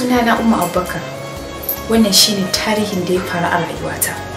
Sunana Umma Abubakar. Wannan shine tarihin da ya faru a rayuwata.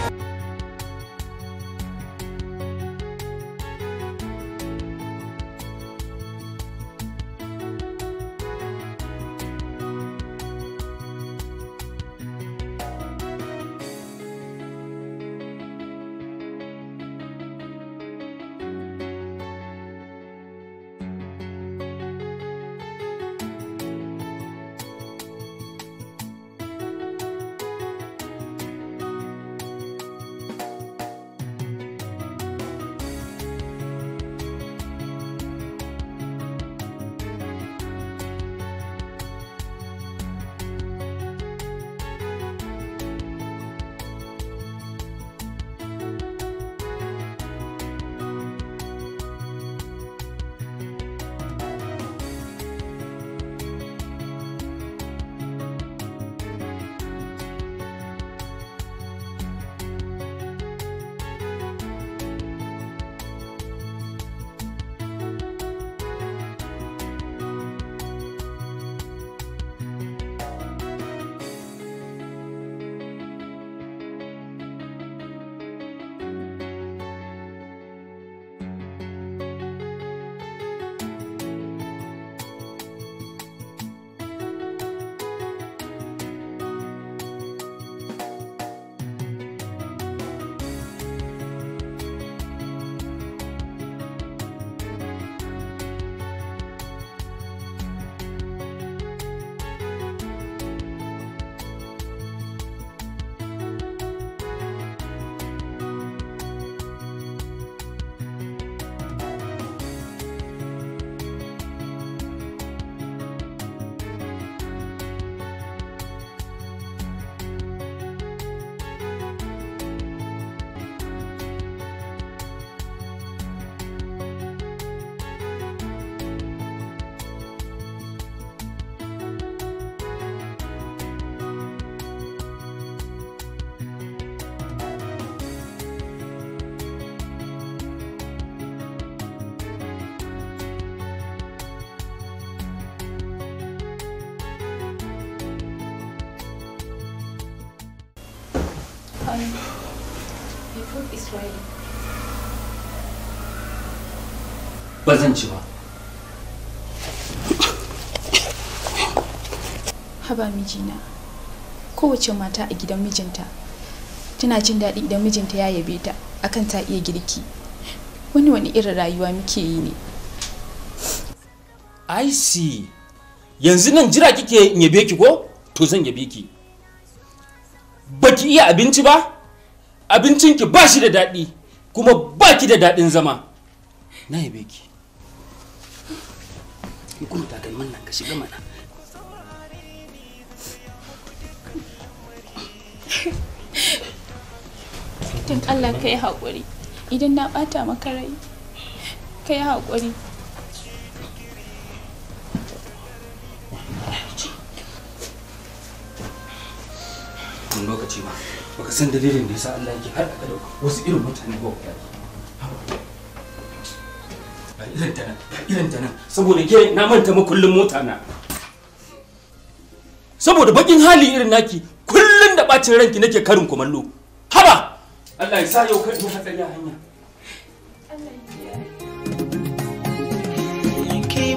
Ba zan ci ba Haba mijina. Kowace mata a gidan mijinta tana jin daɗi idan mijinta ya yabe ta akan ta iya girki. Wani wani irin rayuwa muke yi ne. i see yanzu nan jira kike in yabe ki ko to zan yabe ki baki iya abinci ba abincinki ba shi da daɗi kuma ba ki da daɗin zama na yabe ki ki kuma takalmin nan ka shiga mana Don Allah ka yi haƙuri. Idan na ɓata maka rai, ka yi haƙuri. lokaci ma baka san dalilin da yasa Allah yake har aka da wasu irin mutane ba wallahi ba irin ta nan irin ta nan. Saboda ke na manta makullin mota na. Saboda bakin hali irin naki kullun da bacin ranki nake karin kumallo. Haba! Allah ya sa yau kan yi hatsari a hanya.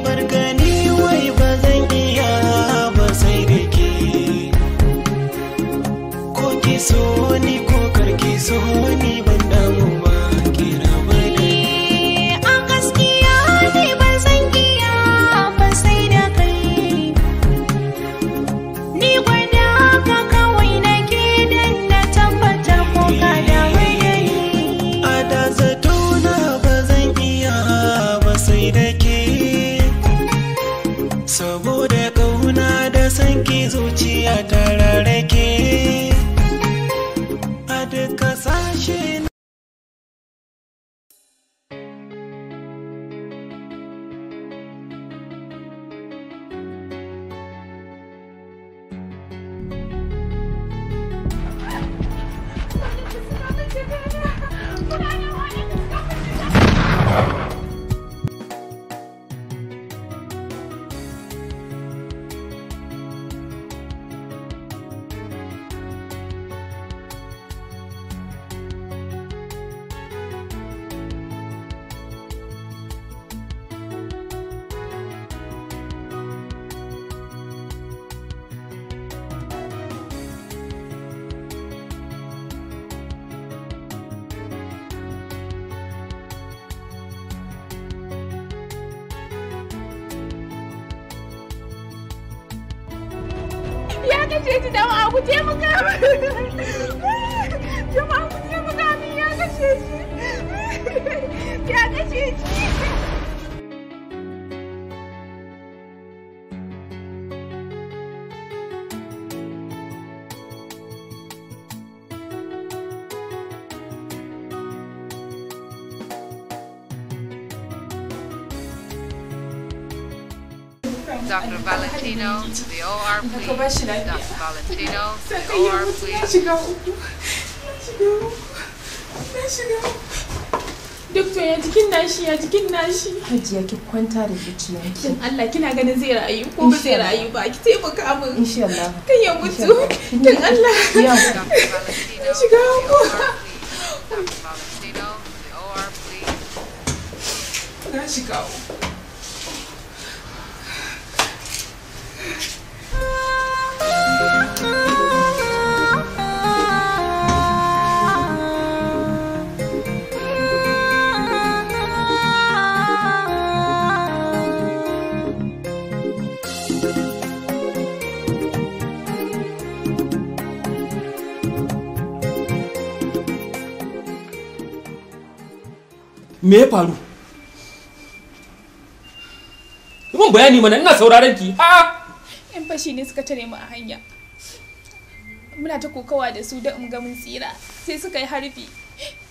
Bar gani wai ko so so Valentino to the OR, please. Dr. Valentino to the OR, please. shiga uku na shiga uku na shiga uku Doktor ya jikin nashi ya jikin nashi Hajiya ki kwanta da Allah kina ganin zai rayu ko ba zai rayu ba ki taimaka min Insha Allah. kan ya mutu dan Allah Ya shiga me ya faru? Mun bayani mana ina sauraron ki. Ha! Yan fashi ne suka tare mu a hanya. Muna ta kokawa da su da in ga mun tsira. Sai suka yi harbi.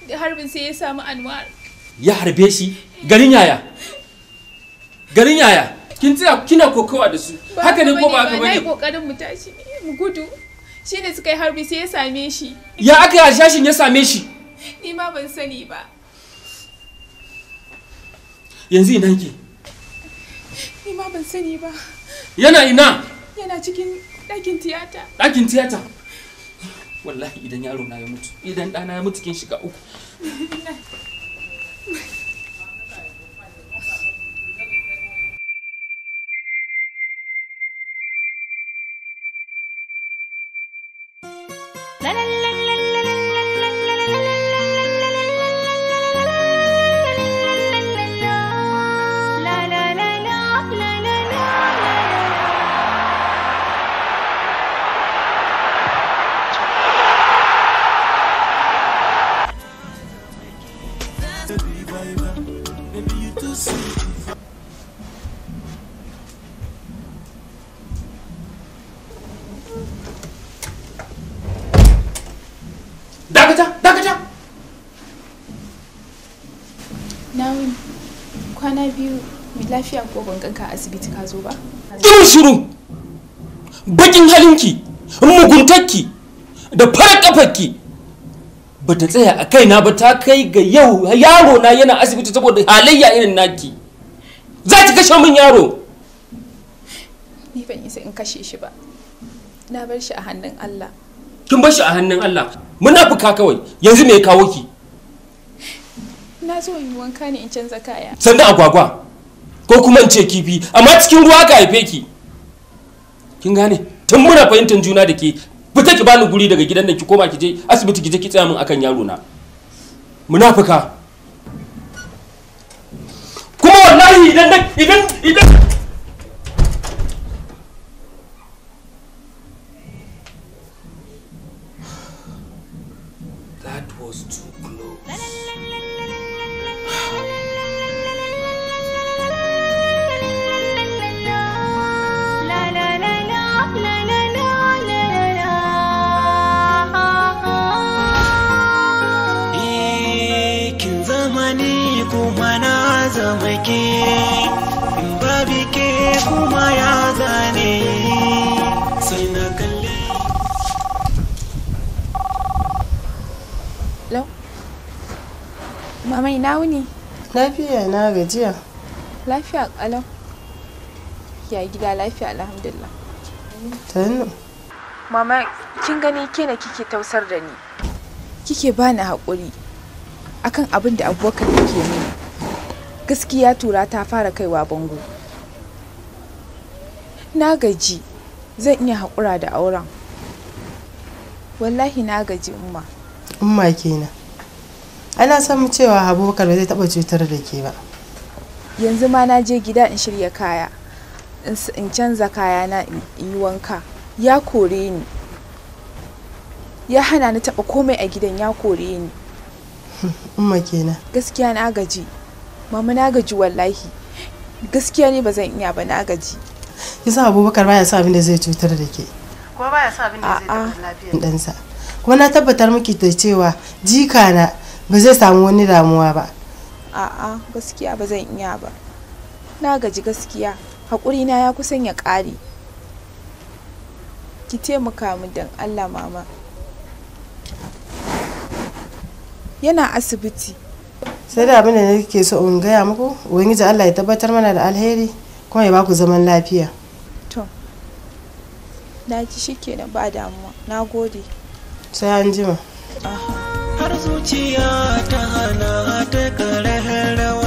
Da harbin sai ya samu anwar. Ya harbe shi? Garin yaya? Garin yaya? Kin tsaya kina kokawa da su. Haka ne ko ba haka ba ne? ƙoƙarin mu tashi mu gudu. Shi ne suka yi harbi sai ya same shi. Ya aka yi harshashin ya same shi? Ni ma ban sani ba. Yanzu ina ke ni ma ban sani ba. Yana ina? Yana cikin ɗakin tiyata. Ɗakin tiyata? Wallahi idan yaro na ya mutu idan ɗana ya mutu kin shiga uku. lafiya ko ban ganka asibiti ka zo ba? Irin shiru. Bakin halinki muguntarki da farar kafarki ba ta tsaya a kaina ba ta kai ga yau yaro na yana asibiti saboda halayya irin naki. Za ki kashe min yaro. Ni ban isa in kashe shi ba. Na bar shi a hannun Allah. Kin bar shi a hannun Allah. Munafuka kawai. Yanzu me ya kawo ki? Na zo yi wanka ne in canza kaya. Sannan agwagwa. Ko kuma in ce kifi amma cikin ruwa ka haife ki. Kin gane? Tun muna fahimtar juna da ke fita ki bani guri daga gidan nan ki koma ki je asibiti ki je ki tsaya min akan yaro na munafuka. Kuma wallahi idan idan idan Lafiya na gajiya. lafiya kalau ya gida lafiya alhamdulillah. Tannu. mama kin gani ke na kike tausar da ni? Kike bani haƙuri akan abin da abubakar yake mini gaskiya tura ta fara kaiwa bango. Na gaji zan iya haƙura da auren. Wallahi na gaji umma. Umma kenan. Ana samun cewa Abubakar ba zai taɓa cutar da ke ba. yanzu ma na je gida in shirya kaya. In canza kaya na in yi wanka. Ya kore ni. Ya hana ni taɓa komai a gidan ya kore ni. Umma kenan. Gaskiya na gaji. Mama na gaji wallahi. Gaskiya ne ba zan iya ba na gaji. Yasa abubakar baya sa abin da zai cutar da ke. Kuma baya sa abin da zai taɓa lafiyar ɗansa kuma na tabbatar miki da cewa jika na ba zai samu wani damuwa ba. A'a gaskiya ba zan iya ba. Na gaji gaskiya. Haƙuri na ya kusan ya ƙare. Ki taimaka min don allah mama. Yana asibiti. Sai da abin da nake so in gaya muku ubangiji Allah ya tabbatar mana da alheri kuma ya baku zaman lafiya. To na ji shi kenan ba damuwa. Na gode. Sai an jima har zuciya ta hana ta kare rawa.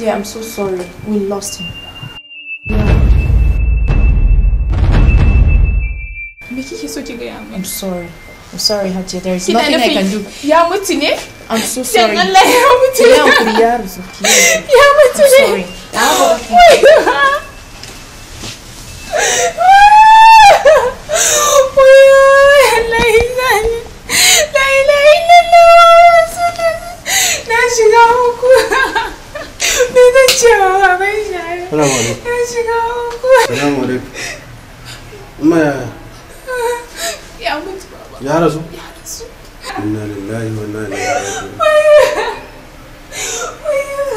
Hajiya, I'm so sorry. We lost him. me kike so ki gaya min I'm sorry. I'm sorry, Hajiya. There is kina nothing I can do. ya mutu ne I'm so dan sorry. Allah ya mutu ya. Ki yi hankuri. ya mutu ne sorry. na shiga uku me zan ce wa baban alaikum. na shiga uku Salamu alaikum. Amma ya ya mutu baba ya rasu? ya rasu Inna lillahi wa inna ilaihi raji'un.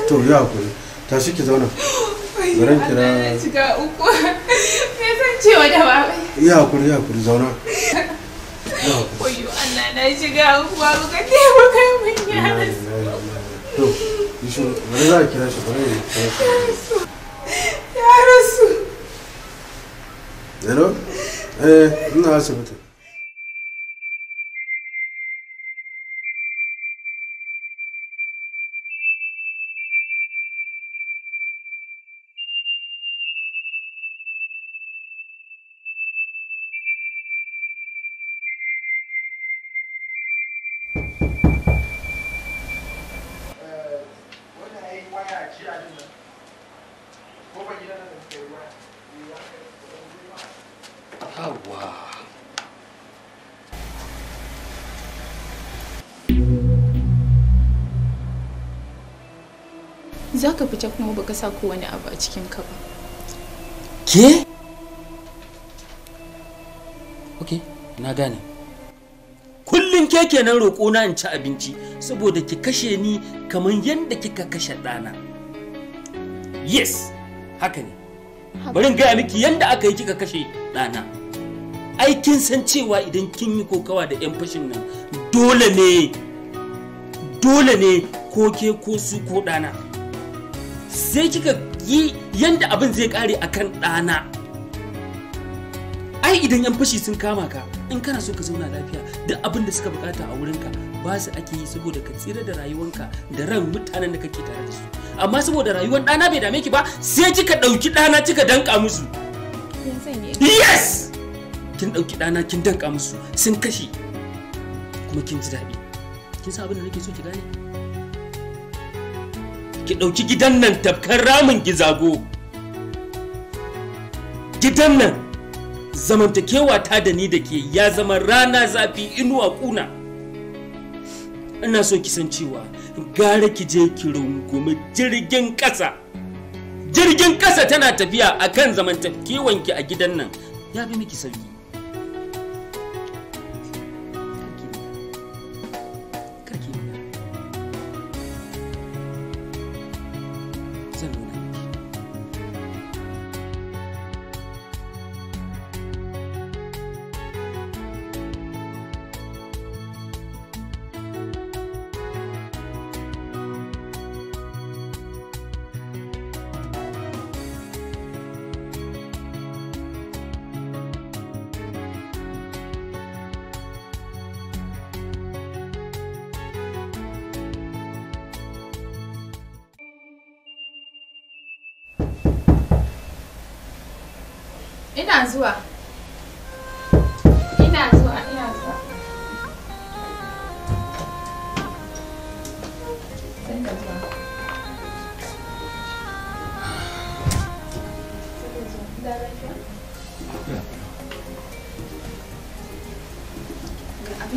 To ya haƙuri. Tashi ki zauna. Bari in kira na shiga uku me zan ce wa da baba ya haƙuri ya haƙuri zauna. Ya. Oyo na ya lillahi wa inna ilaihi. To, yi shiru. Bari za a kira shi bari in kira shi. ya rasu Hello? Eh, ina asibiti. za fita kuma baka sa ko wani abu a cikin ka ba. Ke? Ok na gane. Kullum ke kenan roƙona in ci abinci saboda ki kashe ni kamar yadda kika kashe ɗana. Yes haka ne. Bari in gaya miki yadda aka yi kika kashe ɗana. Ai kin san cewa idan kin yi kokawa da 'yan fashin nan dole ne dole ne ko ke ko su ko ɗana. Sai kika yi yanda abin zai kare akan ɗana. Ai idan yan fashi sun kama ka in kana so ka zauna lafiya duk abin da suka buƙata a wurinka ba su ake yi saboda ka tsira da rayuwanka da ran mutanen da kake tare da su. Amma saboda rayuwar ɗana bai dame ki ba sai kika ɗauki ɗana kika danka musu. Yes! Kin ɗauki ɗana kin danka musu sun kashe kuma kin ji daɗi. Kin san abin da nake so ki gane? Ki ɗauki gidan nan tafkar ramin gizago. Gidan nan zamantakewa ta da ni da ke ya zama rana zafi inuwa kuna ina so ki san cewa gara ki je ki rungumi jirgin ƙasa. Jirgin ƙasa tana tafiya akan zamantakewanki a gidan nan. Ya fi miki sauƙi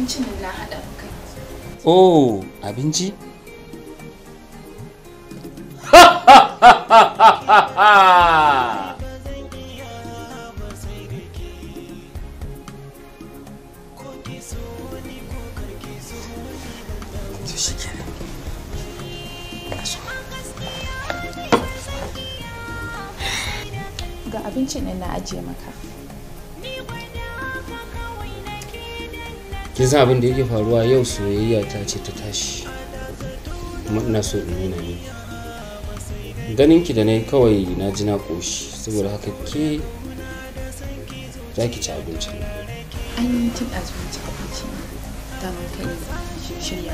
abincin nan na haɗa maka oh abinci? Kin san abin da yake faruwa yau soyayya ta ce ta tashi. Kuma ina so in nuna ni. Ganin ki da na kawai na ji na ƙoshi. Saboda haka ke za ki ci abincin nan an yi tun a zuwa ci abinci damar kai ne shirya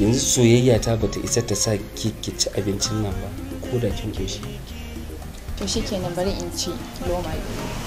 yanzu soyayya ta bata isa ta sa ki ki ci abincin nan ba ko da kin ƙoshi. To shi kenan bari in ci loma. biyu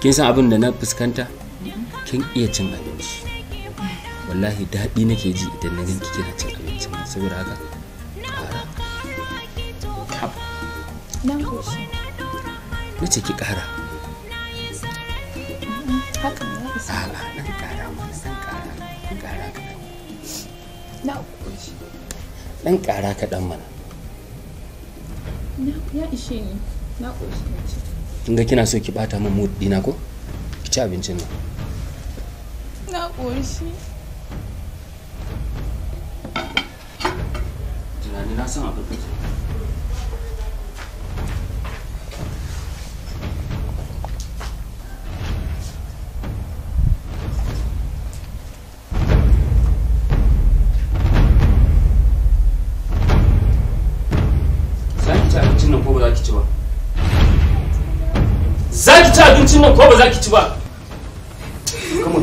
kin san abin da na fuskanta? Kin iya cin abinci. Wallahi daɗi nake ji idan na ganki kina cin abincin nan. Saboda haka ƙara. Na ce ki ƙara. Ɗan ƙara mana ɗan ƙara ɗan ƙara kaɗan. Na goshi ɗan ƙara kaɗan mana. na ya ishe ni. Na ci kin ga kina so ki bata min mood dina ko? Ki ci abincin nan. Na goshi tunani na san abin da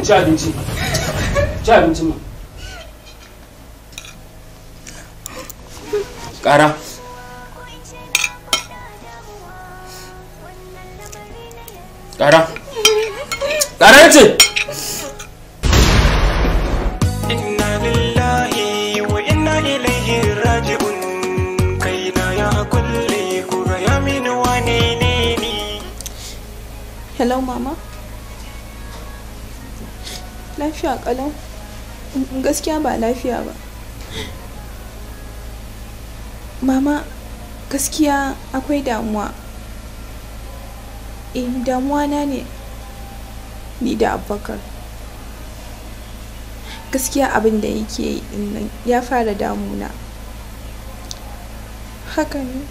ci abincin ci abincin Gaskiya ba lafiya ba. Mama, gaskiya akwai damuwa. Eh, damuwa na ne. Ni da Abubakar. Gaskiya abin da yake yi nan ya fara damuna. Haka ne.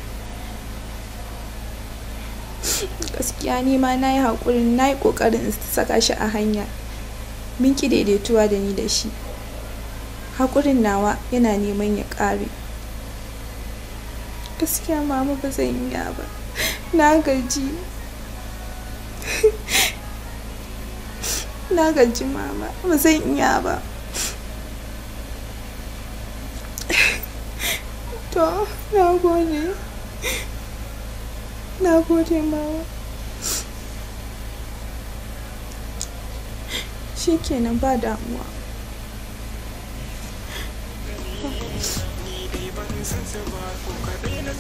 gaskiya ni ma na yi haƙurin na yi ƙoƙarin in saka shi a hanya min ki daidaituwa da ni da shi haƙurin nawa yana neman ya ƙare. Gaskiya mama ba zan iya ba. Na gaji. Na gaji mama. Ba zan iya ba. To na gode. Na gode mama. Shikenan ba damuwa.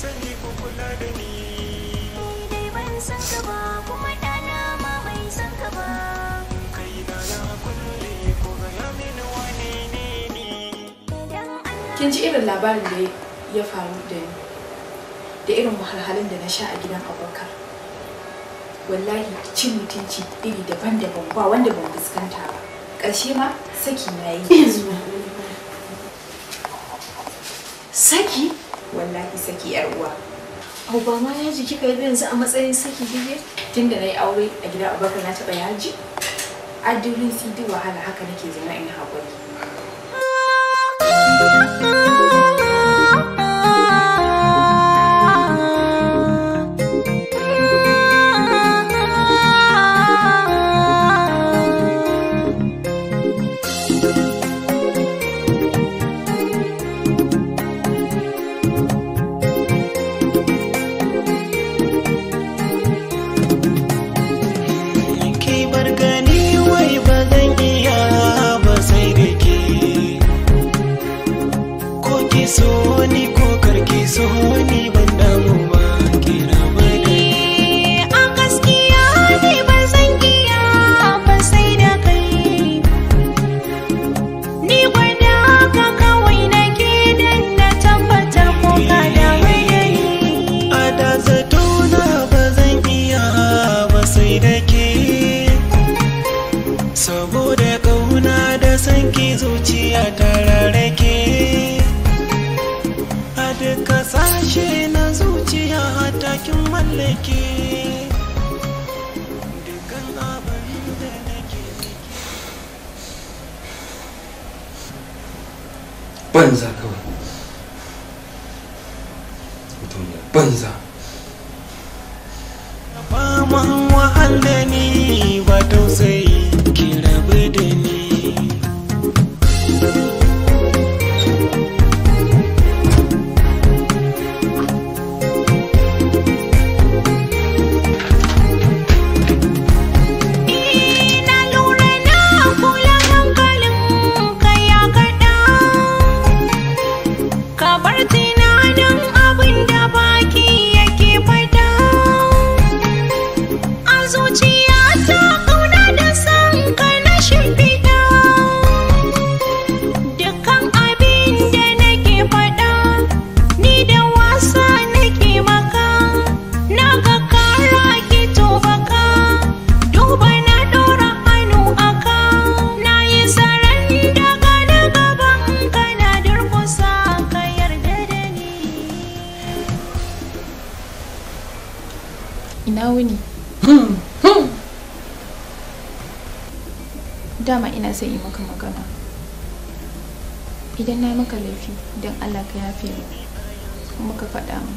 Sani ko kula da ni. Dai ban san ka ba kuma ɗana ma bai san ka ba. Kaina ya kulle ku mini wane ne ni. Kin ji irin labarin da ya faru da ni? Da irin wahalhalun da na sha a gidan abokar wallahi cin mutunci iri daban-daban ba wanda ban fuskanta ba. Ƙarshe ma saki na yi. Saki? Wallahi saki yar uwa. Au ba ma yaji kika yi yanzu a matsayin saki bige? tun da na yi aure a gidan abubakar na taɓa yaji. Adirin sidi wahala haka nake zama in haƙuri. Son yi maka magana. Idan na maka laifi don allah ka yafe mu kuma ka faɗa mu.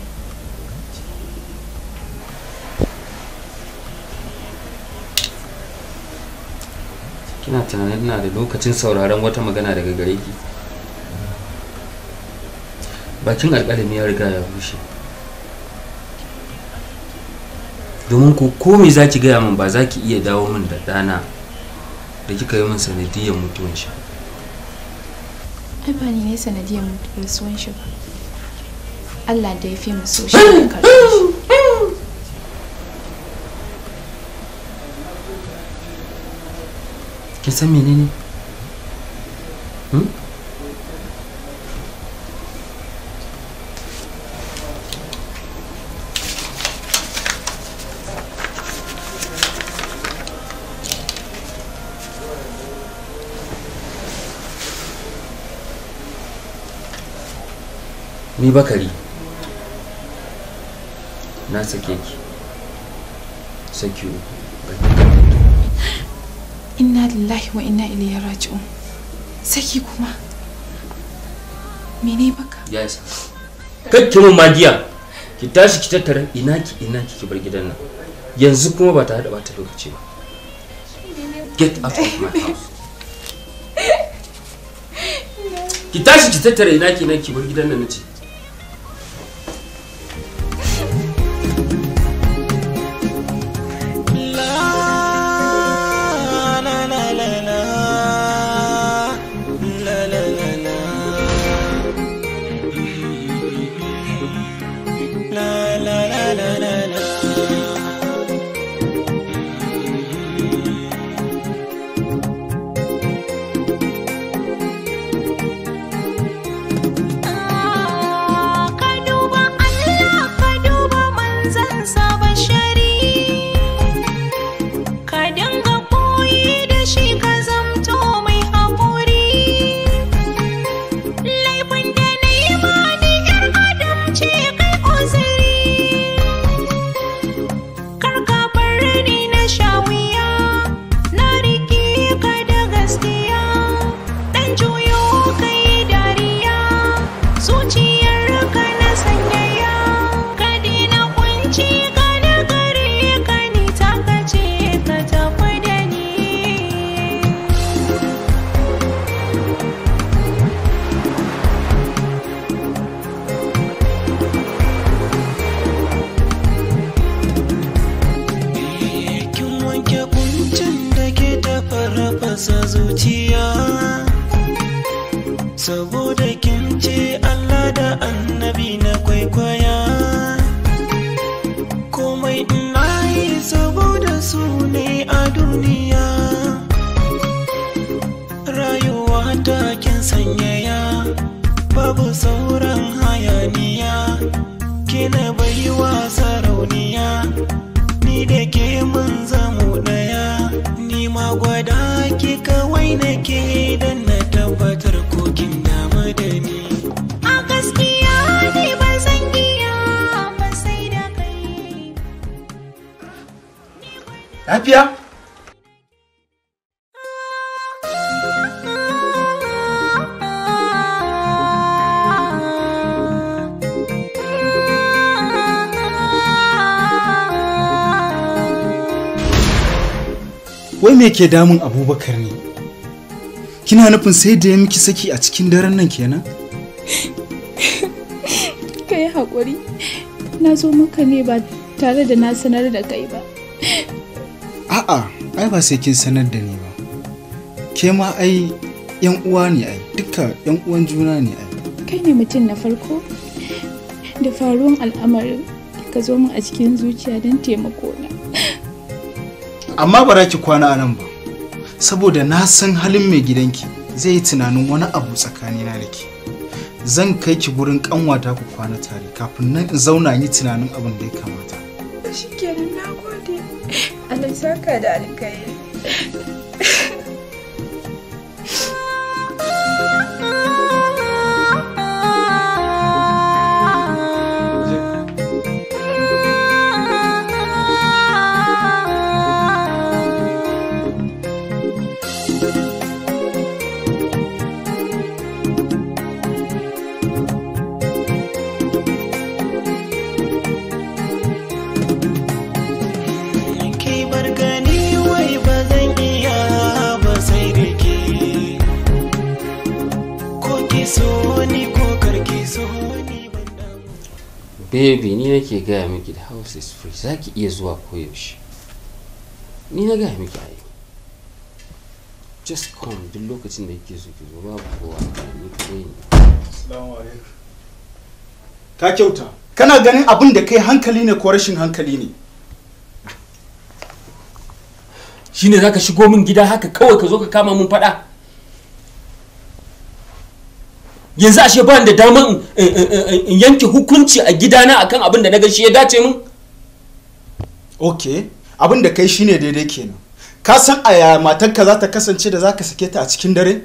Kina tunanin ina da lokacin sauraron wata magana daga gare ki? Bakin alƙalami ya riga ya bushe. Domin ku me za ki gaya min ba za ki iya dawo min da ɗana da kika yi min sanadiyar mutuwan shi. Ai ba ni ne sanadiyar mutuwar suwan shi ba. Allah da ya fi mu so shi da karɓe shi. Kin san menene? Ni bakari. Na sake ki. Saki uku inna lillahi wa inna ilaihi raji'un. Saki kuma. Mene baka? Ya isa kakki mun magiya. Ki tashi ki tattara ina ki ina ki ki bar gidan nan. Yanzu kuma ba tare da bata lokaci ba. Get out of my house. Ki tashi ki tattara ina ki ina ki bar gidan nan nace sanyaya babu sauran hayaniya kina baiwa sarauniya ni da ke mun za mu ɗaya ni ma gwada ki kawai nake dan na tabbatar ko kin damu da ni A gaskiya ne ban san iya ba sai da kai. Lafiya? Me ke damun Abubakar ne? Kina nufin sai da ya miki saki a cikin daren nan kenan? ka yi haƙuri na zo maka ne ba tare da na sanar da kai ba A'a, ai ba sai kin sanar da ni ba. Ke ma ai yan uwa ne ai, duka yan uwan juna ne ai. kai ne mutum na farko da faruwan al'amarin ka zo min a cikin zuciya don taimako na Amma ba ki kwana a nan ba, saboda na san halin mai gidanki zai yi tunanin wani abu tsakanina da ke. Zan kai ki gurin kanwata ku kwana tare kafin nan in zauna yi tunanin abin da ya kamata. shi kenan na gode Allah saka da alkhairi baby ni nake gaya miki da house is free. Za ki iya zuwa koyaushe. Ni na gaya miki ayi just come duk lokacin da kike so ki zo babu kowa ni kai ne. Ka kyauta. Kana ganin abin da kai hankali ne ko rashin hankali ne? shine zaka shigo min gida haka kawai ka zo ka kama min fada yanzu ashe ba da daman in- yanke hukunci a gidana akan abin da na ga shi ya dace min? Ok, abin da kai shine daidai kenan. Ka san a yaya matarka za ta kasance da za ka sake ta a cikin dare?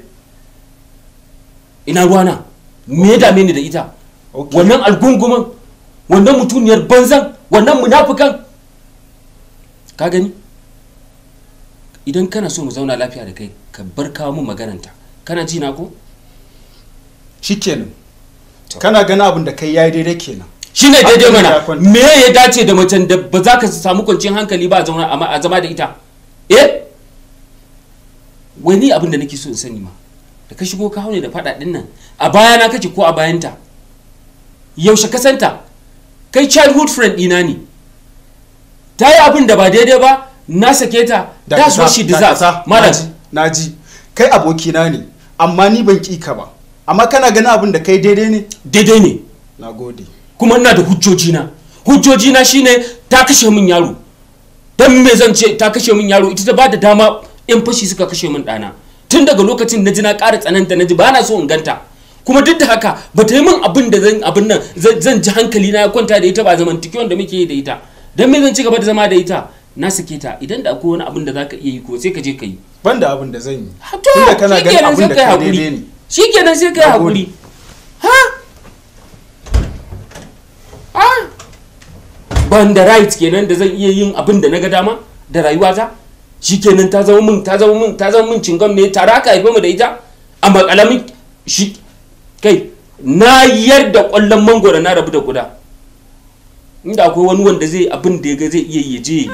ina ruwana? Me ya dame ni da ita? Wannan algungumin wannan mutuniyar banzan wannan munafukan? Ka gani? Idan kana so mu zauna lafiya da kai ka bar kawo min magananta. Kana ji na ko? Shikenan. Kana ganin abin da kai yayi daidai kenan. shine daidai mana. me ya dace da macen da ba za ka samu kwanciyar hankali ba a zama da ita? Eh? Wai ni abin da nake so in sani ma da ka shigo ka haune da fada ɗin nan a bayana kake ko a bayanta? Yaushe ka santa? Kai childhood friend ɗina ne. Ta yi abin da ba daidai ba na sake ta that's what she deserves. malam Naji, kai abokina ne, amma ni ban ƙi ka ba. Amma kana ganin abin da kai daidai ne? daidai ne. Na gode. kuma ina da hujjojina. Hujjojina shine ta kashe min yaro. Dan me zan ce ta kashe min yaro? Ita ta ba da dama yan fashi suka kashe min ɗana. Tun daga lokacin na ji na ƙara tsananta na ji ba na so in ganta. Kuma duk da haka ba ta yi min abin da zan abin nan zan ji hankali na ya kwanta da ita ba zamantakewan da muke yi da ita. Dan me zan ci gaba da zama da ita? Na sake ta. Idan da akwai wani abin da zaka iya yi ko sai ka je ka yi. Ban da abin da zan yi. Tunda kana ganin abin da haƙuri. daidai ne. Shikenan sai kai haƙuri. ha? Ha? Ban da right kenan da zan iya yin abin da na ga dama da rayuwata? Shikenan ta zama min ta zama min ta zama min cingan me tare aka haife mu da ita? A makalamin shi kai na yarda ƙwallon mangoro na rabu da kuda inda akwai wani wanda zai abin da ya ga zai iya yi ya je ya yi.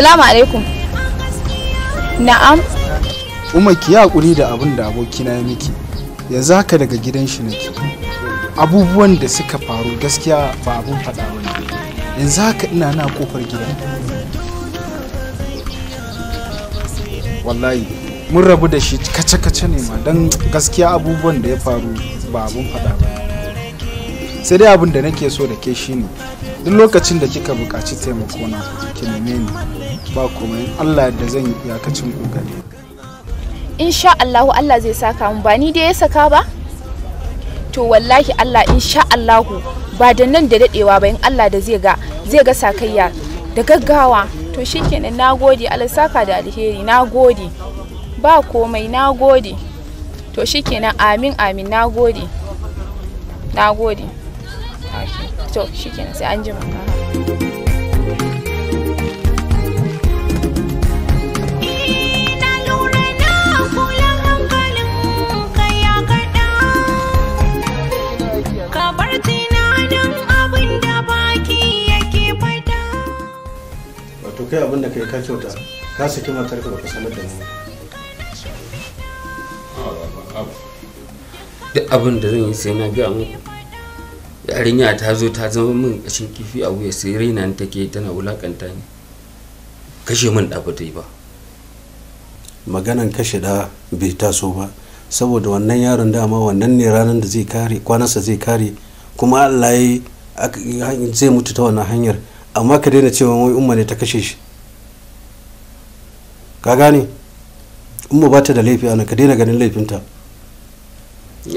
Salamu alaikum. Na'am. Umma ki haƙuri da abin da abokina ya miki. Yanzu haka daga gidan shi nake. Abubuwan da suka faru gaskiya ba abun faɗa ba ne. Yanzu haka ina na ƙofar gida wallahi mun rabu da shi kace-kace ne ma. Don gaskiya abubuwan da ya faru ba abun faɗa ba sai dai abin da nake so da ke shine duk lokacin da kika buƙaci taimako na ki neme ni. Ba komai. Allah da zan yi iyakacin ƙoƙari insha Allahu Allah zai saka mu ba ni dai ya saka ba? To wallahi Allah insha Allahu ba da nan da dadewa ba in Allah da zai ga zai ga sakayya da gaggawa. To shikenan nagode Allah saka da alheri. Nagode ba komai nagode to shikenan amin amin. Nagode nagode to shikenan sai an jima kai abin da kai ka kyauta ka saki matarka baka sanar da mu. Duk abin da zan yi sai na gaya muku. Yarinya ta zo ta zama min kashin kifi a wuya sai raina ni take tana wulaƙanta ni. Kashe min da ba ta yi ba. Maganan kashe da bai taso ba. Saboda wannan yaron dama wannan ne ranar da zai kare kwanansa zai kare. Kuma allah ya zai mutu ta wannan hanyar. Amma ka daina cewa wai umma ne ta kashe shi. Ka gane? Umma ba ta da laifi ana ka daina ganin laifinta.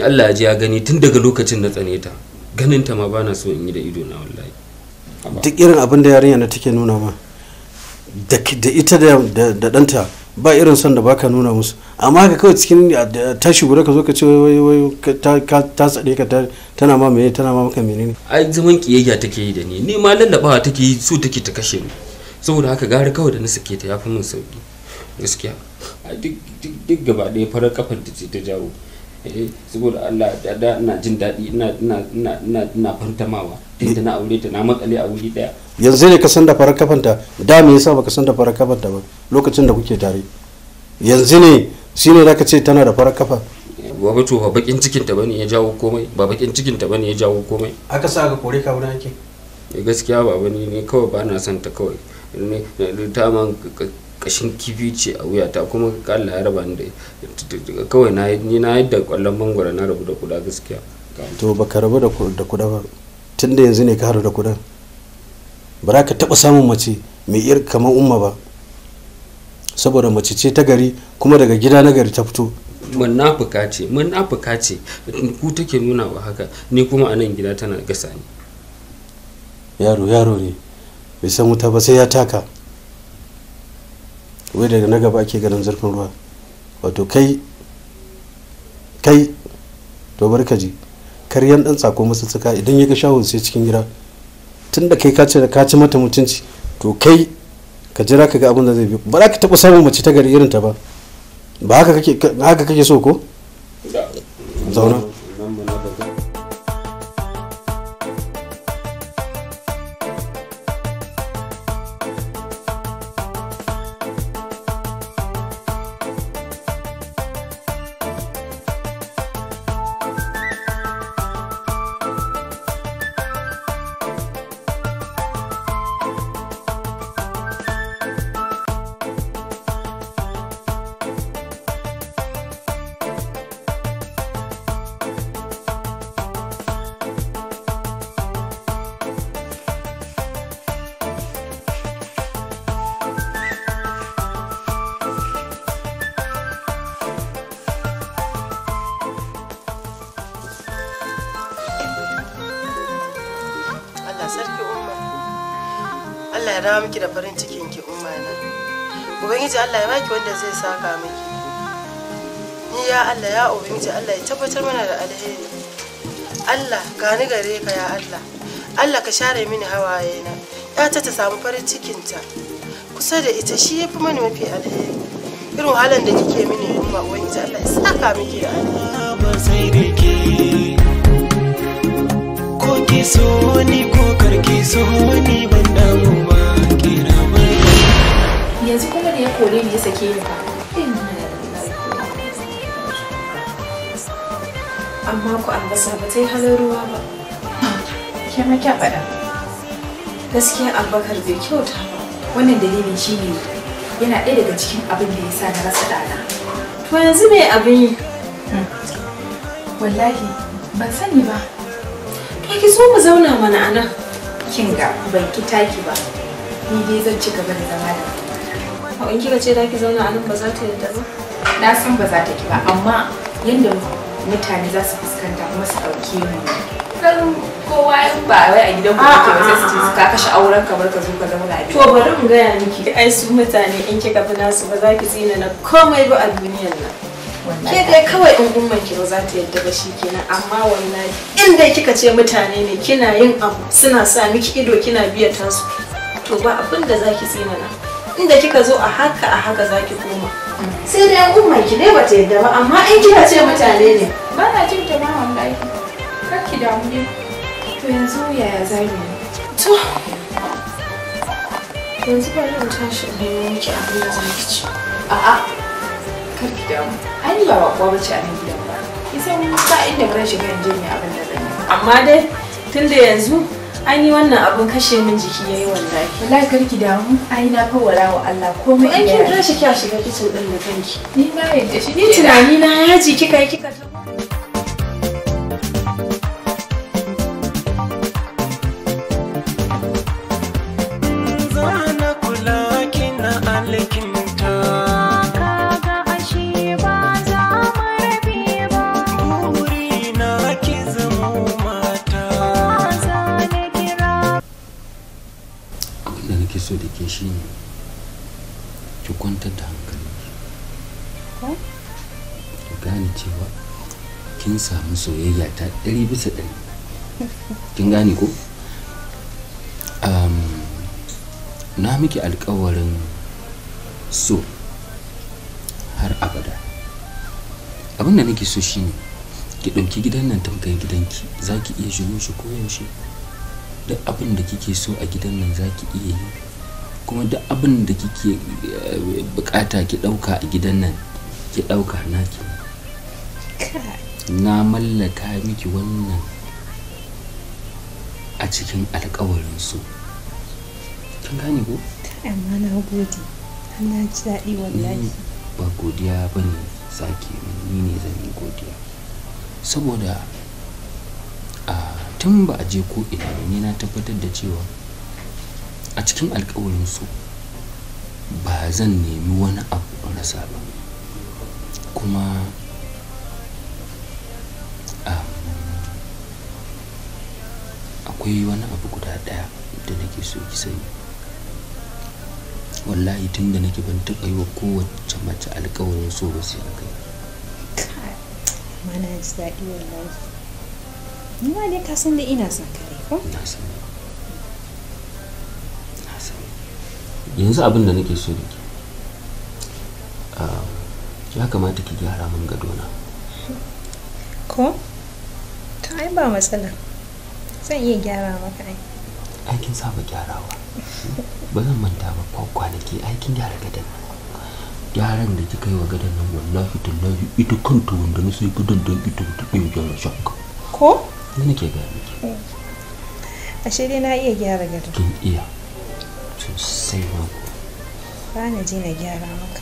Allah ya ji ya gani tun daga lokacin na tsane ta. Ganin ta ma bana so in yi da ido na wallahi. Duk irin abin da yarinya na take nuna ma da da ita da da da ɗanta ba irin son da baka nuna musu. Amma ka kawai cikin da- tashi guda ka zo ka ce wai wai ta tsade ka ta- tana ma mene tana ma maka menene ai zaman kiyayya take yi da ni. Ni ma lallabawa take yi so take ta kashe ni. Saboda haka gari kawai da na sake ta yafi min sauƙi gaskiya. Duk gaba ɗaya farar kafar ta ce ta jawo. Eh saboda Allah da da ina jin daɗi ina ina ina ina fantamawa. Tunda na aure ta na makale a wuri ɗaya yanzu ne ka san da farar kafanta da me yasa baka san da farar kafanta ba lokacin da kuke tare? Yanzu ne shine zaka ce tana da farar kafa? Ba to ba bakin cikin ta ba ne ya jawo komai ba bakin cikin ta ba ne ya jawo komai. Aka sa ka kore ka wurin ake Eh, gaskiya ba wani ne kawai ba na son ta kawai. Ne ta man kashin kifi ce a wuyata kuma Allah ya raba ni da kawai na ni na yadda ƙwallon mangwara na rabu da kuda gaskiya. To baka rabu da kuda ba. Tunda yanzu ne ka haru da kudan ba za ka taba samun mace mai ir kamar umma ba. Saboda mace ce ta gari kuma daga gida na gari ta fito. Munafuka ce munafuka ce. Ku take nuna wa haka ni kuma a nan gida tana gasa ni. Yaro yaro ne. Bai san wuta ba sai ya taka. Wai daga na gaba ake ganin zurfin ruwa. Wato kai kai to bar ka ji. Karyan dan tsako masu tsaka idan ya ga sai cikin gida. Tun da kai ka ce ka ci mata mutunci to kai ka jira ka ga abin da zai bi ba za ka taɓa samun mace ta gari irin ta ba. Ba haka kake haka kake so ko? Zauna. Dawo miki da farin cikin ki umma na. Ubangiji Allah ya baki wanda zai saka miki. Ni ya Allah ya ubangiji Allah ya tabbatar mana da alheri. Allah gani gare ka ya Allah. Allah ka share mini hawaye na. Ya ta ta samu farin cikinta kusa da ita shi ya fi mani mafi alheri. Irin wahalar da kike mini umma ubangiji Allah ya saka miki da alheri. Ko ki so ni ko so ni ban damu. Yanzu kuma da ya kore ni ya sake ni fa. Amma ku albasa ba ta yi halin ruwa ba. Ke ma kya faɗa? Gaskiya abubakar bai kyauta ba. Wannan dalilin shine yana ɗaya daga cikin abin da ya sa na rasa ɗana. To yanzu me abin yi? Wallahi ban sani ba. To ki so mu zauna mana a nan. Kin ga ban ki taki ba. Ni dai zan ci gaba da zama da a in kika ce da ki zauna a nan ba za ta yadda ba? Na san ba za ta ki ba amma yanda mutane za su fuskanta kuma su ɗauke mu dan kowa ba wai a gidan ku kake ba sai su ce ka kashe auren ka bar ka zo ka zauna a to bari in gaya miki ai su mutane in kika fi nasu ba za ki tsina na komai ba a duniyar nan. Ke dai kawai in umman ki ba za ta yadda ba shi kenan amma wallahi in dai kika ce mutane ne kina yin abu suna sa miki ido kina biya tasu to ba abin da za ki tsina na. Inda kika zo a haka a haka za ki koma. Sai dai umman ki dai bata yadda ba amma in kika ce mutane ne. Ba na jin ta ma wallahi. Kar ki damu dai to yanzu yaya za yi? To yanzu bari in tashi in nemo miki abin da za ki ci. a'a. Kar ki damu. Ai ni ba bakuwa bace a nan gidan ba. Kisan ba inda ba zan shiga in je ne abin da zan yi. Amma dai tunda yanzu an yi wannan abin kashe min jiki yayi wallahi. Wallahi kar ki damu ai na fawara wa Allah komai an kin iya tashi kya shiga kicin din da kanki. Ni na yadda shi ni tunani na yaji kika yi kika soyayya ta ɗari bisa ɗari. Kin gane ko? Na miki alkawarin so har abada. Abin da nake so shine ki ɗauki gidan nan tamkar gidanki. Za ki iya shigo shi koyaushe. Duk abin da kike so a gidan nan za ki iya yi. Kuma duk abin da kike eh, buƙata ki ɗauka a gidan nan ki ɗauka naki. Na mallaka miki wannan a cikin alkawarin su kin gane ko? Amma na gode. Na ji daɗi wallahi. Ba godiya ba ne sake ni ne zan yi godiya. Saboda a tun ba a je ko ina ni na tabbatar da cewa a cikin alkawarin su ba zan nemi wani abu rasa ba. Kuma akwai wani abu guda ɗaya da nake so ki sani. Wallahi tun da nake ban taɓa yi wa kowace mace alkawarin so ba sai aka yi. Amma na ji daɗi wallahi. Ni ma dai ka san da ina son ka dai ko? Na sani na sani yanzu abin da nake so da ke ah, ya kamata ki gyara min gadona. Ko? To ai ba matsala. Zan iya gyara maka ai aikin saba gyarawa. Ba zan manta ba kwa- kwanaki aikin gyara gadon gyaran da kika yi wa gadon nan wallahi tallahi ita kanta wanda na sai gadon don ita ta ɗaya gyara shakka ko? Ni nake gaya miki. Ashe dai na iya gyara gado kin iya. Sosai ma ba na je na gyara maka.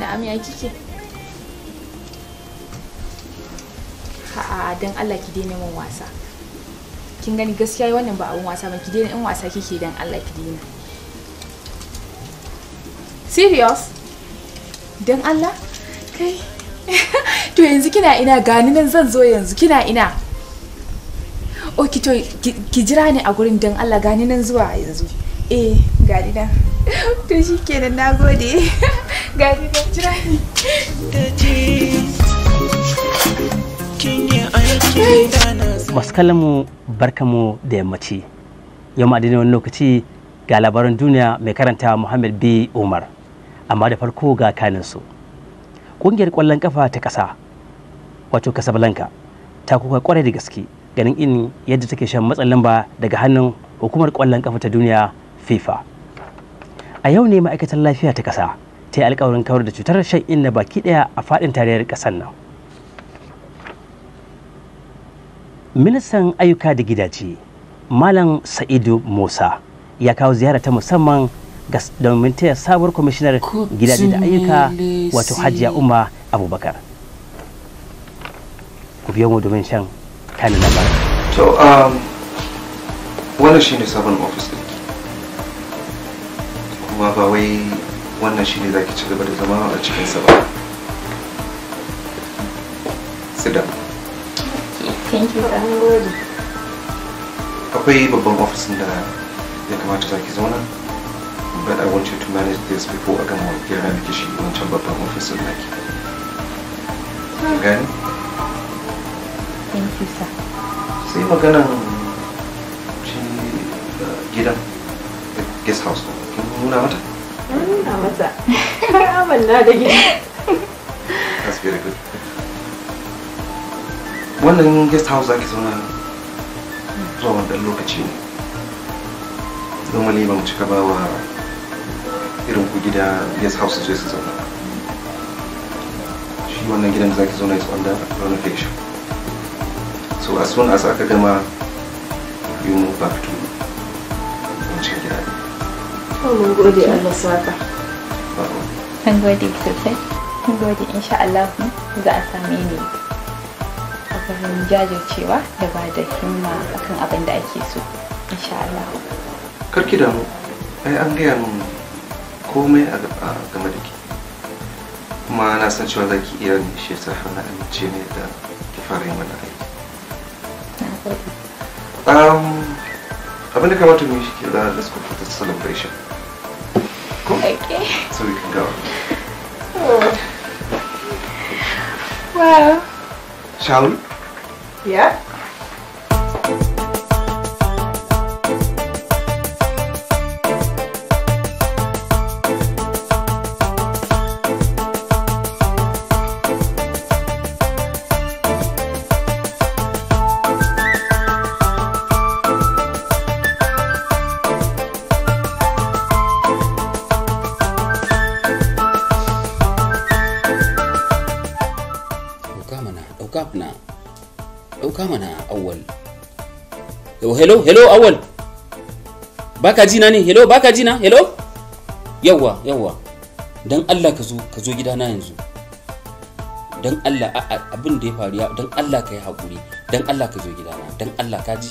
Na'am ya kike? A'a dan Allah ki daina min wasa. Kin gani gaskiya wannan ba abun wasa ba ki daina in wasa kike dan Allah ki daina. Serious? Dan Allah? Kai. to yanzu kina ina gani nan zan zo yanzu kina ina? Oki to ki jira ni a gurin dan Allah gani nan zuwa yanzu. Eh, gani nan. To shi kenan na gode. Jira ni. da yammaci. Yau ma wani lokaci ga labaran duniya mai karanta muhammad b. Umar. Amma da farko ga kanin su ƙungiyar ƙwallon kafa ta ƙasa wato casablanca ta kuka ƙwarai da gaske ganin in yadda take shan matsin lamba daga hannun hukumar ƙwallon kafa ta duniya fifa. A yau ne ma'aikatar lafiya ta ƙasa ta yi alkawarin kawar da cutar shan inna baki ɗaya a faɗin tarayyar ƙasar nan. Ministan ayyuka da gidaje malam sa'idu musa ya kawo ziyara ta musamman ga domin taya sabuwar kwamishinar gidaje da ayyuka wato hajiya umma abubakar. Ku biyo mu domin shan kanin labarin To, um, wannan shine sabon ofis ɗin. Kuma ba wai wannan shine za ki ci gaba da zama a cikinsa ba. Down. Thank you. Akwai babban ofis ɗin da ya kamata za ki zauna. But I want you to manage this before a gama gyara miki shi wancan babban ofis ɗin naki. Gani? Thank you, sir. Sai maganan shi uh, gidan guest house ɗin. Kin nuna mata? Nuna. Amanna da gida. That's very good. Wannan guest house ake zauna zuwa wani lokaci ne. Normally ba mu cika ba wa irin ku gida guest house je su zauna. Shi wannan gidan da zaki zauna is under renovation. So as soon as aka gama you move back to. Mun gode Allah saka. An gode sosai. An gode insha Allah za a same ni a gurin jajircewa da ba da himma akan abin da ake so. Insha Allah. Karki damu, ai an gaya min komai a game da ke. Kuma na san cewa za ki iya ne shi yasa har na amince ne da ki fara yin wannan aiki. Um, abin da kamata mu yi shi ke da let's go for the celebration. Okay. So we can go. Wow. Shall we? Ya? Hello hello awwal baka ji na ne? Hello baka ji na hello? Yawwa yawwa. Dan Allah ka zo ka zo gidana yanzu. Don Allah abin da ya faru ya don Allah ka yi haƙuri. Don Allah ka zo gidana. Don Allah ka ji.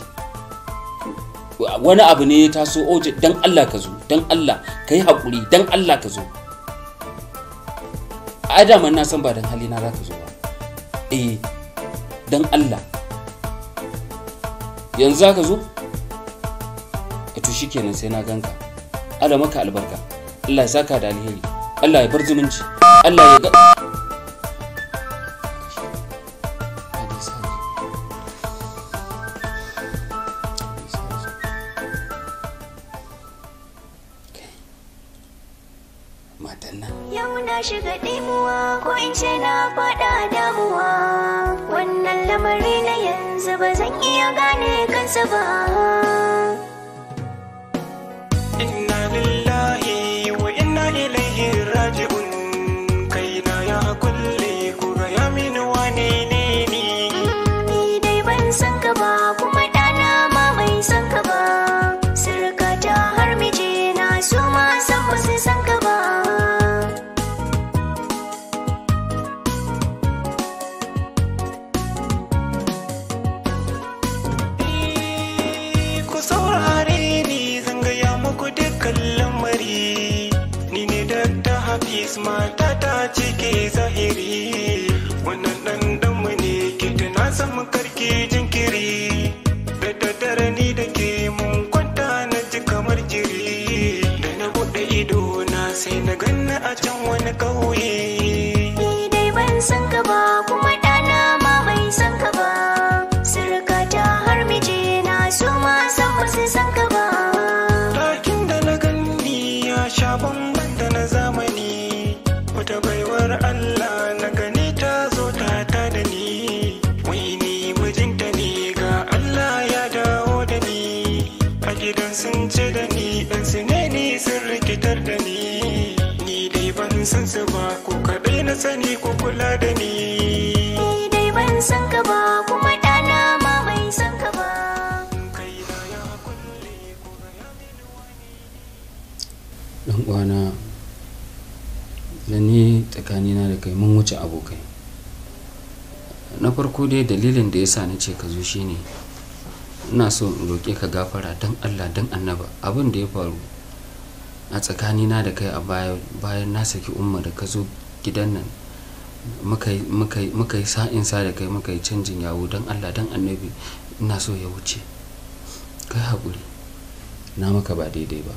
Wani abu ne ya taso oje don Allah ka zo. Don Allah ka yi haƙuri. Don Allah ka zo. A daman na san ba don halina za ka zo ba. Eh don Allah. Yanzu za ka zo to shikenan sai na ganka. Allah maka albarka. Allah ya saka da alheri. Allah ya bar zumunci. Allah ya ga shiga ɗimuwa ko in ce na faɗa damuwa. Wannan lamari na yanzu ba zan iya gane kansa ba. Sai na ganna a can wani ƙauye. Ni dai ban san ka ba kula da ni Ni dai ban san ka ba kuma ɗana ma bai san ka ba. Dan uwana da ni tsakanina da kai mun wuce abokai. Na farko dai dalilin da yasa na ce ka zo shine ina so in roƙe ka gafara dan Allah dan annaba abin da ya faru a tsakanina da kai a baya bayan na saki umma da ka zo gidan nan muka yi- muka yi- muka yi sa'in sa da kai muka yi canjin yawo dan Allah dan annabi ina so ya wuce. Kai haƙuri. Na maka ba daidai ba.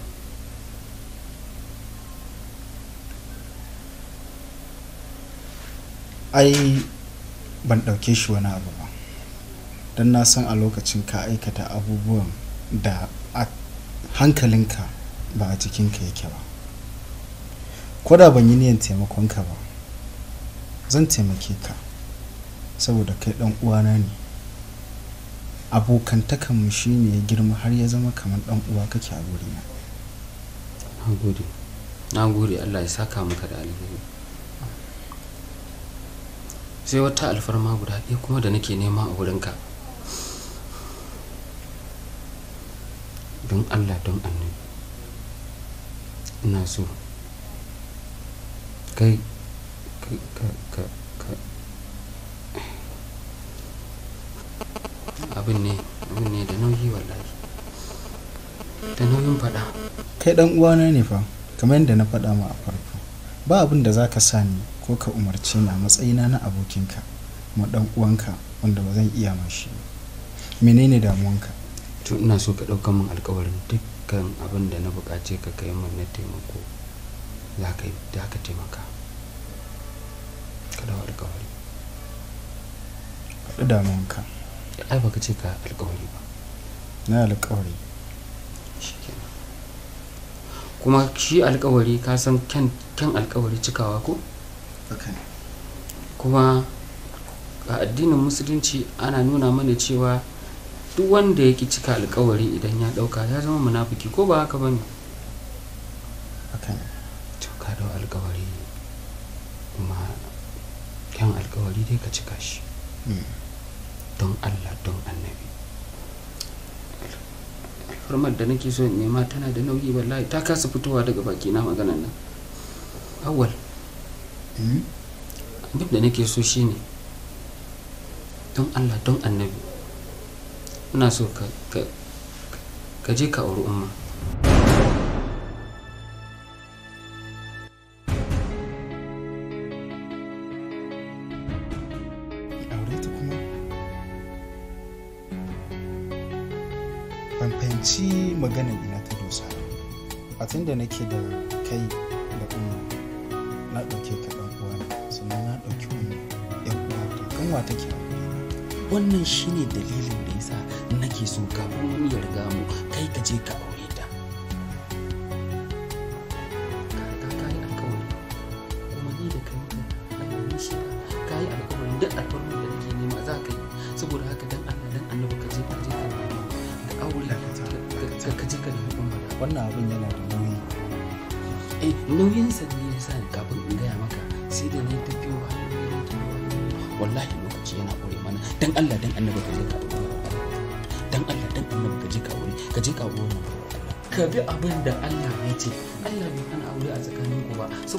Ai ban ɗauke shi wani abu ba. Don na san a lokacin ka aikata abubuwan da a hankalinka ba a jikinka yake ba. Ko da ban yi niyan taimakonka ba zan taimake ka saboda kai ɗan uwana ne. Abokantakanmu shi ne ya girma har ya zama kamar ɗan uwa kake a gurina na gode. Na gode. Allah ya saka maka da alheri. Sai wata alfarma guda ɗaya kuma da nake nema a wurinka. Don allah don annabi. Ina so. Kai kai ka ka ka abin ne abin ne da nauyi wallahi. Da nauyin faɗa. Kai ɗan uwana ne fa kamar yadda na faɗa ma a farko. Ba abin da za ka sa ni ko ka umarce ni a matsayina na abokinka kuma ɗan uwanka wanda ba zan iya mashi menene damuwanka? To ina so ka ɗauka min alkawarin dukkan abin da na buƙace ka kai min na taimako za ka taimaka. Ka dawo alkawari faɗi damuwanka ai baka ce ka alkawari ba. Na alkawari kuma shi alkawari ka san kyan alkawari cikawa ko? Kuma a addinin musulunci ana nuna mana cewa duk wanda ya ki cika alkawari idan ya ɗauka ya zama munafiki ko ba haka ba ne to ka alkawari kyan alkawari dai ka cika shi. Hmm. Don allah don annabi. Farmar da nake so nema tana da nauyi wallahi. Ta kasa fitowa daga baki na maganan nan. Awal hmm? abin da nake so shine don allah don annabi. Ina so ka je ka auri umma. ci magana ina ta dosa. A tun da nake da kai da umar na ɗauke ka ɗan uwana sannan na ɗauki umar yan uwa ta kanwa take wannan shine dalilin da yasa nake so ka wani ya riga mu. Kai ka je ka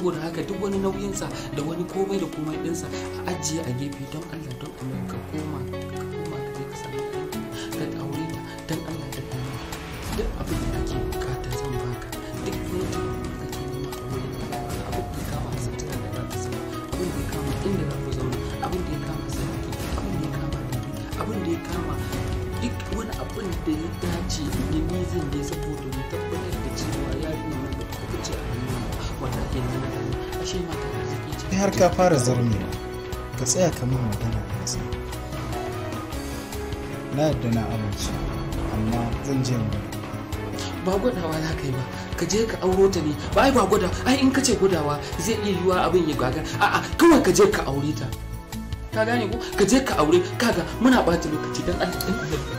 saboda haka duk wani nauyinsa da wani komai da komai ɗinsa a ajiye a gefe don allah. ka fara zarmewa ka tsaya kamar magana da nasa na yadda na amince amma zan je mu ba gwadawa za ka yi ba. Ka je ka auro ta ne. Ba ai ba gwada ai in ka ce gwadawa zai iya yiwa abin ya gagar a'a kawai ka je ka aure ta. Ka gane ko? Ka je ka aure kaga muna bata lokaci dan Allah.